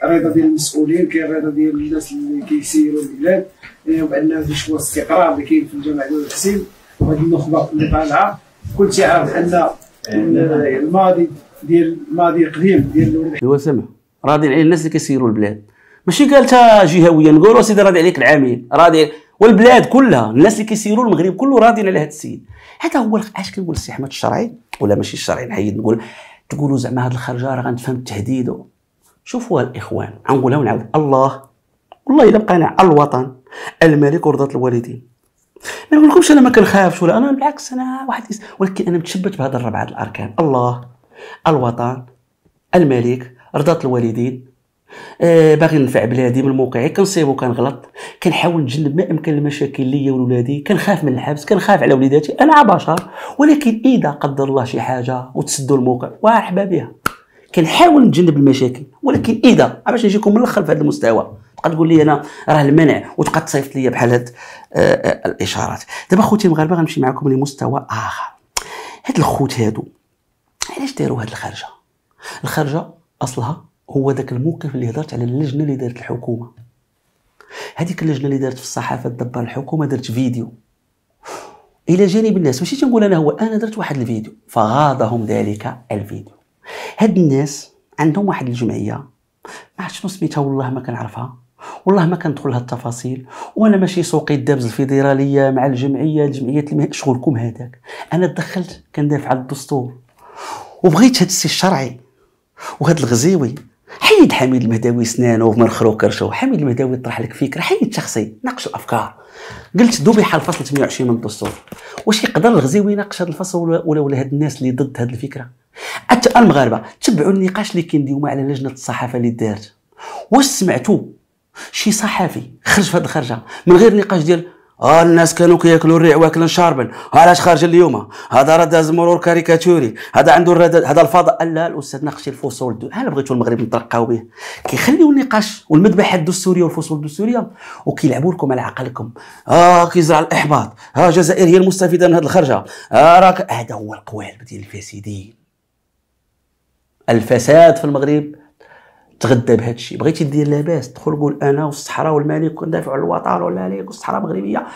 رضا ديال المسؤولين كاين رضا ديال الناس اللي كيسيروا البلاد. بان فاش هو استقرار اللي كاين في الجامعة ديال الحسين. وهذه النخبة اللي طالعة. كل تيعرف ان الماضي ديال الماضي قديم ديال ايوا سمع. راضي عليه الناس اللي كيسيروا البلاد. ماشي قالتها جهويا نقولوا سيدي راضي عليك العامل راضي والبلاد كلها الناس اللي كيسيروا المغرب كله راضيين على هذا السيد. هذا هو علاش كنقول السي أحمد الشرعي؟ ولا ماشي الشرعي نحيد نقول تقولوا زعما هذه الخرجة راه غنفهم التهديد شوفوا الإخوان غنقولها ونعاود. الله والله إلا بقى الوطن الملك ورضا الوالدين. ما نقولكمش أنا ما كنخافش ولا أنا بالعكس أنا واحد ولكن أنا متشبت بهذا الربعة الأركان. الله الوطن الملك رضا الوالدين. آه باغي ننفع بلادي من موقعي كنصيب وكنغلط كنحاول نتجنب ما إمكن المشاكل ليا ولولادي. كنخاف من الحبس كنخاف على وليداتي. أنا بشر ولكن إذا قدر الله شي حاجة وتسدوا الموقع وارحبا بها كنحاول نتجنب المشاكل. ولكن إذا باش نجيكم من الأخر في هذا المستوى تبقى تقول لي أنا راه المنع وتبقى تصيفط لي بحال هاد آه، آه، الإشارات. دابا خوتي المغاربة غنمشي معكم لمستوى آخر. هاد الخوت هادو علاش داروا هاد الخرجة؟ الخرجة أصلها هو ذاك الموقف اللي هضرت على اللجنة اللي دارت الحكومة. هذيك اللجنة اللي دارت في الصحافة تدبر الحكومة دارت فيديو. إلى جانب الناس ماشي تنقول أنا هو؟ أنا درت واحد الفيديو. فغاضهم ذلك الفيديو. هاد الناس عندهم واحد الجمعية ما عرفت شنو سميتها والله ما كنعرفها. والله ما كندخل لها التفاصيل. وأنا ماشي سوقي الدبز الفيدرالية مع الجمعية الجمعية شغلكم هذاك. أنا دخلت كندافع على الدستور وبغيت هاد السي الشرعي وهاد الغزيوي حيد حميد المهداوي سنانه ومرخرو كرشو حميد المهداوي طرح لك فكرة حيد شخصي ناقش الافكار قلت دوبي حال الفصل 28 من الدستور واش يقدر الغزيوي يناقش هذا الفصل ولا ولا هاد الناس اللي ضد هاد الفكرة؟ حتى المغاربة تبعوا النقاش اللي كنديو على لجنة الصحافة اللي دارت. واش سمعتوا شي صحفي خرج في هذه الخرجة من غير نقاش ديال آه الناس كانوا كياكلوا الريع واكلا شاربا علاش خارج اليوم؟ هذا راه داز مرور كاريكاتوري هذا عنده الردد هذا الفضاء لا الأستاذ ناقش الفصول أنا بغيتوا المغرب نترقاو به؟ كيخليو النقاش والمذبحه الدستوريه والفصول الدستوريه وكيلعبوا لكم على عقلكم. آه كيزرع الإحباط. ها آه الجزائر هي المستفيدة من هذه الخرجة. آه راك هذا هو القوالب ديال الفاسدين. الفساد في المغرب تغدى بهذا الشيء. بغيتي دير لاباس تدخل قول أنا والصحراء والملك كندافع على الوطن عليك والصحراء مغربيه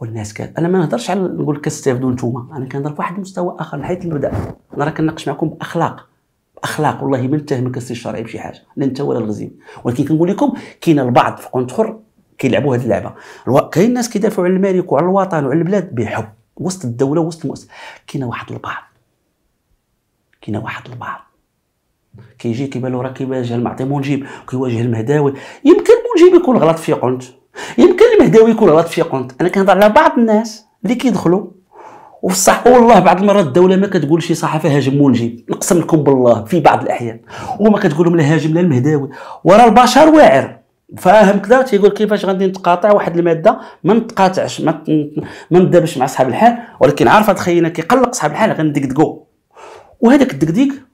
والناس كان أنا ما نهضرش على نقول لك كتستافدوا نتوما أنا كنهضر في واحد المستوى آخر من حيث المبدا أنا راه كناقش معكم بأخلاق. اخلاق والله ما نتهمك السي الشرعي بشي حاجة. لا أنت ولا الغزيم ولكن كنقول لكم كاين البعض في أخر كيلعبوا هذه اللعبة. كاين ناس كيدافعوا على الملك وعلى الوطن وعلى البلاد بحب وسط الدولة وسط المؤسسه كاين واحد البعض. كاين واحد البعض. كيجي كيبان له راه كيواجه المعطي منجيب كيواجه المهداوي. يمكن منجيب يكون غلط في قنت. يمكن المهداوي يكون غلط في قنت. أنا كنهضر على بعض الناس اللي كيدخلوا الصح والله بعض المرات الدولة ما كتقول شي صحافة هاجم منجيب نقسم لكم بالله في بعض الأحيان. وما كتقول لهم لا هاجم لا المهداوي. وراه البشر واعر. فاهم كذا؟ تيقول كيفاش غادي نتقاطع واحد المادة ما نتقاطعش ما ما ندابش مع صحاب الحال. ولكن عارفة تخيلنا كيقلق صحاب الحال غندقدقو. وهذاك الدقديق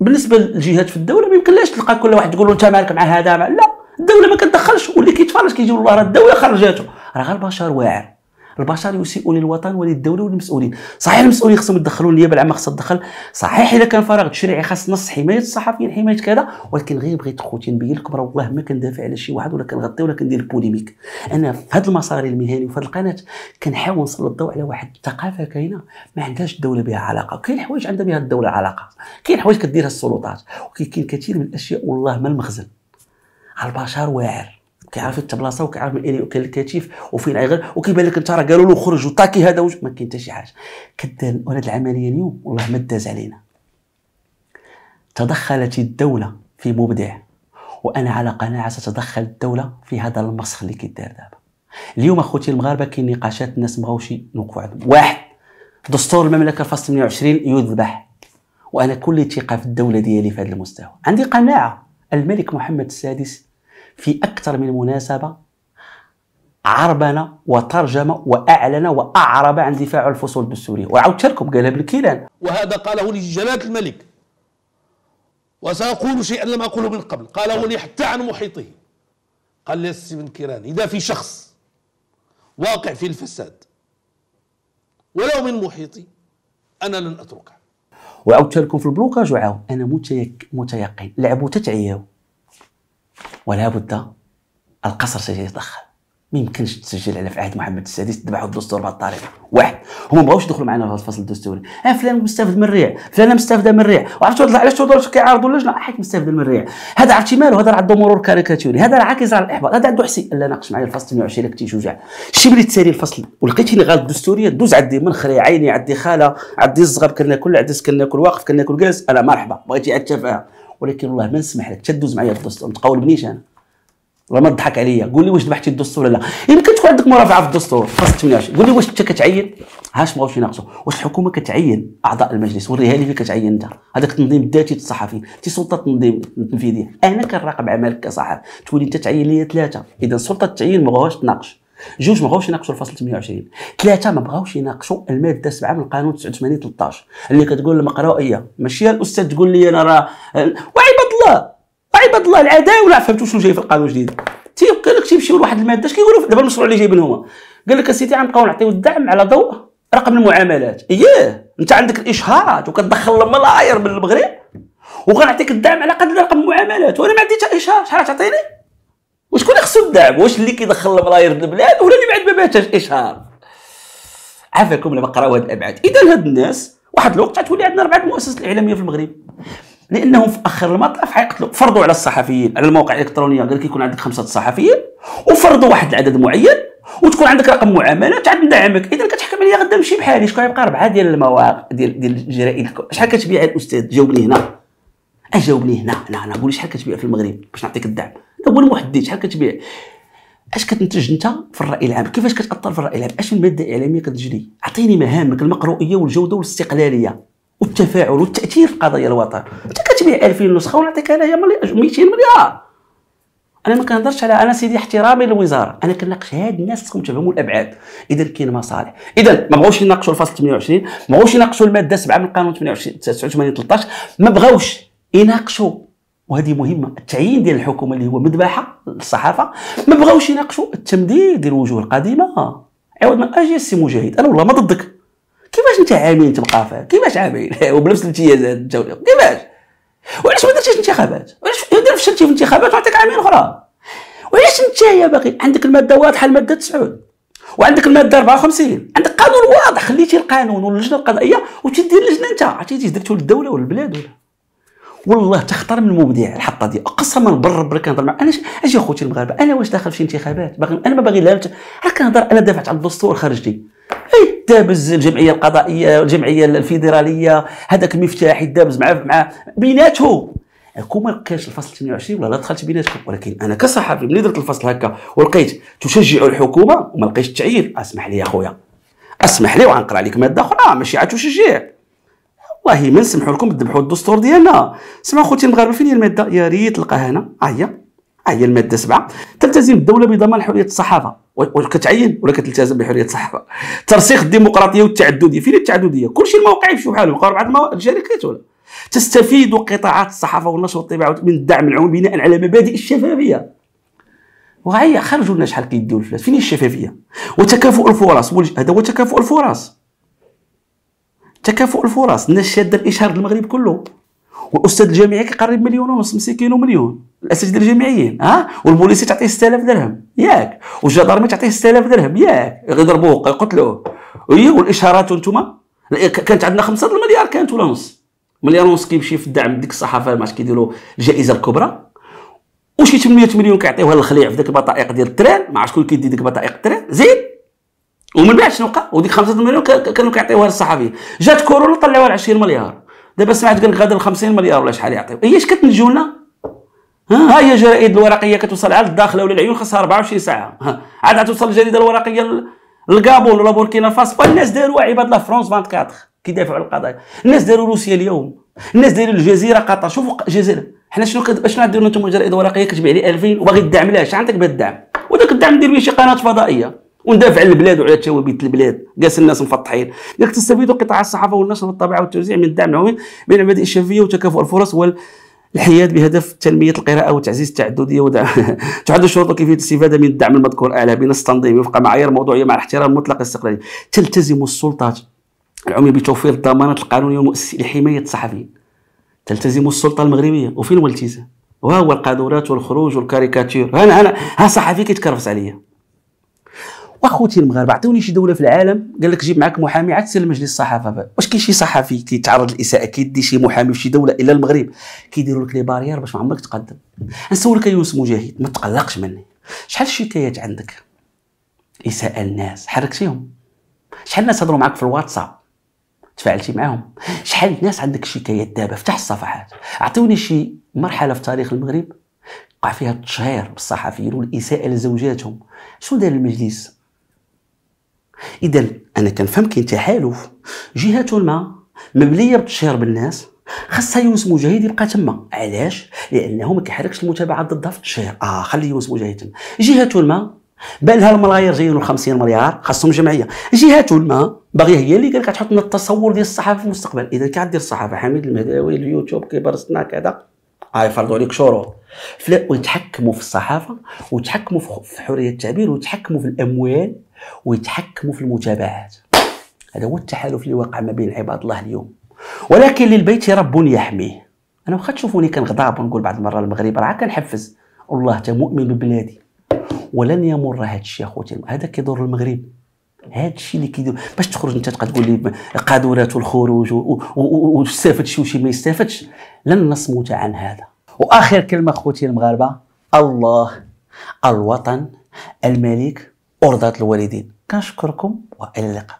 بالنسبة للجهات في الدولة ما يمكنلاش تلقى كل واحد تقول له أنت مالك مع هذا لا الدولة ما كتدخلش واللي كيتفرج كيجي والله راه الدولة خرجاته. راه غير البشر واعر. البشر يسيئون للوطن وللدولة وللمسؤولين صحيح المسؤولين خصهم يدخلوا النيابه العامه خصها تدخل. صحيح إذا كان فراغ تشريعي خاص نص حماية الصحفيين حماية كذا ولكن غير بغيت خوتي نبين لكم راه والله ما كندافع على شي واحد ولا كنغطي ولا كندير polémique أنا في هذا المسار المهني وفي هذه القناة كنحاول نسلط الضوء على واحد الثقافة كاينة ما عندهاش الدولة بها علاقة. كاين حوايج عندها بها الدولة علاقة. كاين حوايج كديرها السلطات. وكاين كثير من الأشياء والله ما المخزن. البشر واعر. كيعرف بلاصتو وكيعرف منين كاين الكتيف وفين غير وكيبان لك أنت راه قالوا له خرج وطاكي هذا وش؟ ما كاين حتى شي حاجة. كدار وهاد العملية اليوم والله ما داز علينا. تدخلت الدولة في مبدع وأنا على قناعة ستتدخل الدولة في هذا المسخ اللي كيدار دابا. اليوم أخوتي المغاربة كاين نقاشات الناس مبغاوش يوقفوا عندهم. واحد دستور المملكة فصل 28 يذبح وأنا كل ثقة في الدولة ديالي في هذا المستوى. عندي قناعة الملك محمد السادس في أكثر من مناسبة عربن وترجم وأعلن وأعرب عن دفاع الفصول الدستوريه وعاود لكم قالها بالكيلان وهذا قاله لي جلاله الملك. وسأقول شيئا لم أقوله من قبل. قاله لي حتى عن محيطه. قال لي ستيفن كيران إذا في شخص واقع في الفساد ولو من محيطي أنا لن أتركه. وعاودت لكم في البلوكاج وعاود أنا متيقن. لعبوا تتعياو ولا بد القصر سيتدخل ما يمكنش تسجل على في عهد محمد السادس تبعوا الدستور بهذه الطريقة واحد. هما بغاوش يدخلوا معنا في الفصل الدستوري. آه فلان مستفد من الريع. فلان مستافده من الريع. وعرفتوا علاش تهضروا كيعارضوا اللجنة؟ حيت مستافد من الريع. هذا عرفتي مالو هذا عنده مرور كاريكاتوري. هذا راه عاكز على الإحباط. هذا عنده حسي لا ناقش معايا الفصل 28 كنتي شجاع شي ملي تسالي الفصل؟ ولقيتيني غالط الدستورية دوز عندي من خري عيني عندي خالة عندي الزغب كناكل عدس كناكل واقف كناكل جالس. أنا مرحبا. بغيتي عاد التفاهه ولكن والله ما نسمح لك تدوز معايا الدستور ما تقولبنيش أنا. والله ما تضحك عليا. قول لي واش ذبحتي الدستور ولا لا. يمكن تكون عندك مرافعه في الدستور خاصك 28 قول لي واش انت كتعين. هاش ما بغاوش يناقشوا واش الحكومة كتعين أعضاء المجلس؟ وريها لي فين كتعين أنت؟ هذاك التنظيم الذاتي الصحفي تي سلطة التنظيم التنفيذيه أنا كنراقب اعمالك كصحفي. تولي أنت تعين لي ثلاثة. إذا سلطة التعيين ما بغاوش تناقش. جوج ما بغاوش يناقشوا الفصل 28 ثلاثة ما بغاوش يناقشوا المادة 7 من القانون 89 13 اللي كتقول المقروئيه ماشي الأستاذ تقول لي أنا راه وعباد الله عباد الله العداوله فهمتوا شنو جاي في القانون الجديد؟ قال لك تيمشيو لواحد المادة اش كيقولوا؟ دابا المشروع اللي جايبين هما. قال لك اسيدي غنبقاو نعطيو الدعم على ضوء رقم المعاملات. اييه أنت عندك الاشهارات وكتدخل الملاير من المغرب وغنعطيك الدعم على قد رقم المعاملات وأنا ما عندي حتى اشهار شحال تعطيني وشكون يخصو الدعم؟ واش اللي كيدخل الملاير من البلاد ولا اللي بعد ما باتش اشهار عافاكم لما قراو هاد الأبعاد. إذا هاد الناس واحد الوقت غتولي عندنا اربعه المؤسسات الإعلامية في المغرب. لأنهم في آخر المطاف حيقتلوا فرضوا على الصحفيين. على المواقع الالكترونيه قال لك يكون عندك خمسة صحفيين وفرضوا واحد العدد معين وتكون عندك رقم معاملات عاد ندعمك. إذا كتحكم عليا غدا نمشي بحالي. شكون يبقى اربعه ديال المواقع ديال ديال الجرائد؟ شحال كتبيع الأستاذ؟ جاوبني هنا. اجاوبني هنا. هنا هنا. قول شحال كتبيع في المغرب باش نعطيك الدعم. هو المحدد شحال كتبيع؟ اش كتنتج انت في الرأي العام؟ كيفاش كتأثر في الرأي العام؟ اش من ماده اعلاميه كتجري؟ أعطيني مهامك المقروئيه والجودة والاستقلالية والتفاعل والتأثير في قضايا الوطن. أنت كتبيع 2000 نسخة ونعطيك أنايا 200 مليار. أنا ما كنهضرش على أنا سيدي احترامي للوزارة أنا كناقش هاد الناس خصهم تفهموا الأبعاد. إذا كاين مصالح. إذا ما بغاوش يناقشوا الفصل 28 ما بغاوش يناقشوا المادة 7 من القانون 28 89 13 ما بغاوش يناقشوا. وهذه مهمة التعيين ديال الحكومة اللي هو مذبحة الصحافه ما بغاوش يناقشوا التمديد ديال الوجوه القديمة. عوض ما أجي السي مجاهد أنا والله ما ضدك. كيفاش أنت عامين تبقى فيها كيفاش عامين [laughs] وبنفس الامتيازات الدوليه كيفاش؟ وعلاش ما درتيش انتخابات؟ وعلاش دير فشلتي في الانتخابات وعطيك عامين أخرى؟ وعلاش أنت يا باقي عندك المادة واضحة المادة 9 وعندك المادة 54 عندك قانون واضح خليتي القانون واللجنة القضائية وتدير لجنه أنت. عرفتي درتو للدولة والبلاد ولا؟ والله تخطر من المبدع الحطة دي. قسما بالرب كنهضر مع أنا أجي أخوتي المغاربة أنا واش داخل في شي انتخابات باغي أنا ما باغي لا راه كنهضر أنا دافعت على الدستور خرجتي اي دابز الجمعية القضائية الجمعية الفيدرالية هذاك المفتاح يدابز مع مع بيناتهم. كون ما الفصل 28 ولا لا دخلت بيناتكم. ولكن أنا كصحفي ملي درت الفصل هكا ولقيت تشجع الحكومة وما لقيتش التعيين أسمح لي يا خويا. أسمح لي وغنقرا لك مادة أخرى. ماشي عاد تشجيع والله ما نسمحوا لكم تذبحوا الدستور ديالنا. سمعوا خوتي المغاربة فين هي المادة؟ يا ريت تلقاها هنا. ها هي. ها هي المادة 7 تلتزم الدولة بضمان حرية الصحافة. واش كتعين ولا كتلتزم بحرية الصحافة. ترسيخ الديمقراطية والتعددية. فين التعددية؟ كلشي المواقع يمشيو بحالهم بقاو اربعه الشركات ولا؟ تستفيد قطاعات الصحافة والنشر والطباعه من الدعم العمومي بناء على مبادئ الشفافية. وهي خرجوا لنا شحال كيديو الفلوس فين الشفافية؟ وتكافؤ الفرص. هذا هو تكافؤ الفرص. تكافؤ الفرص. الناس شادة الإشهار المغرب كله. والأستاذ الجامعي كيقرب مليون ونص مسكين ومليون الأساتذة الجامعيين ها؟ والبوليسي تعطيه 6000 درهم. ياك. والجدارمي تعطيه 6000 درهم. ياك. يضربوه يقتلوه وي والإشهارات أنتم؟ كانت عندنا 5 المليار كانت ولا نص؟ مليار ونص كيمشي في الدعم ديك الصحافة ما كيديروا الجائزة الكبرى. وشي 800 مليون كيعطيوها للخليع في ذاك البطائق ديال ال train. ما عرفتش شكون كيدي ديك بطائق ال train. زيد ومن بعد شنو وقع وديك 5 مليون كانوا كيعطيوها للصحفيين جات كورونا طلعوها ل 20 مليار. دابا سمعت قال لك غادر 50 مليار ولا شحال يعطيو. هي اش كتنجو لنا؟ ها؟ هي جرائد الورقية كتوصل على الداخله ولا العيون خاصها 24 ساعة. عاد توصل الجريدة الورقية للكابون ولا بوركينا فاسو الناس داروا عباد الله فرونس 24 كيدافعوا على القضايا. الناس داروا روسيا اليوم. الناس دايرين الجزيرة قطر. شوفوا الجزيرة. حنا شنو كد... شنو غديروا أنتم جرائد ورقية كتبيع لي 2000 وباغي الدعم. لا اش عندك بهذا الدعم؟ وداك الدعم ندير به شي قناة فضائية. وندافع على البلاد وعلى توابيت البلاد. جالس الناس مفطحين. قالك تستفيد قطاع الصحافة والنشر والطباعه والتوزيع من الدعم العمومي بين المبادئ الشفافيه وتكافؤ الفرص والحياد بهدف تنمية القراءة وتعزيز التعددية ودعم [laughs] تحدد الشروط وكيفية الاستفادة من الدعم المذكور. اعلى بنص تنظيمي وفق معايير موضوعية مع الاحترام المطلق الاستقلاليه تلتزم السلطات العموميه بتوفير الضمانات القانونية والمؤسسيه لحماية الصحفيين. تلتزم السلطة المغربية. وفين الالتزام وها هو القاذورات والخروج والكاريكاتير. أنا أنا ها صحفي كيتكرفس عليا. واخوتي المغاربة عطوني شي دولة في العالم قال لك جيب معك محامي عاد سير لمجلس الصحافة. واش كاين شي صحفي كيتعرض للإساءة كيدي شي محامي في شي دولة إلا المغرب كيديروا لك les barrières باش ما عمرك تقدم. نسولك يونس مجاهد ما تقلقش مني. شحال الشكايات عندك؟ إساءة الناس حركتيهم. شحال الناس هضروا معك في الواتساب؟ تفاعلتي معاهم. شحال الناس عندك شكايات دابا افتح الصفحات؟ اعطوني شي مرحلة في تاريخ المغرب وقع فيها التشهير بالصحفيين والإساءة لزوجاتهم. شنو دار المجلس؟ اذا أنا كنفهم كاين تحالف جهات ما مبنيه بالتشهير بالناس خاصها يونس مجاهد يبقى تما. علاش؟ لأنه ما كيحركش المتابعات ضدها في التشهير آه خلي يونس مجاهد. تما جهة ما بان لها الملايير جايين 50 مليار خاصهم جمعية. جهة ما باغيه هي اللي قال لك تحط لنا التصور ديال الصحافة في المستقبل. اذا كي دير الصحافة. حميد المهداوي اليوتيوب كيبرسنا كذا. آه يفرضوا عليك شروط ويتحكموا في الصحافة ويتحكموا في حرية التعبير ويتحكموا في الأموال. ويتحكموا في المتابعات. هذا هو التحالف اللي وقع ما بين عباد الله اليوم. ولكن للبيت رب يحميه. أنا واخا تشوفوني كنغضب ونقول بعض المرات المغرب راه كنحفز. والله تا مؤمن ببلادي. ولن يمر هذا الشيء أخوتي. هذا كيضر المغرب. هذا الشيء اللي كيدير باش تخرج أنت تبقى تقول لي قادورات والخروج واستفد شي وشي ما يستافدش. لن نصمت عن هذا. وآخر كلمة أخوتي المغاربة. الله الوطن الملك أرضات الوالدين. كنشكركم وإلى اللقاء.